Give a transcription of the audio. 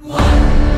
One.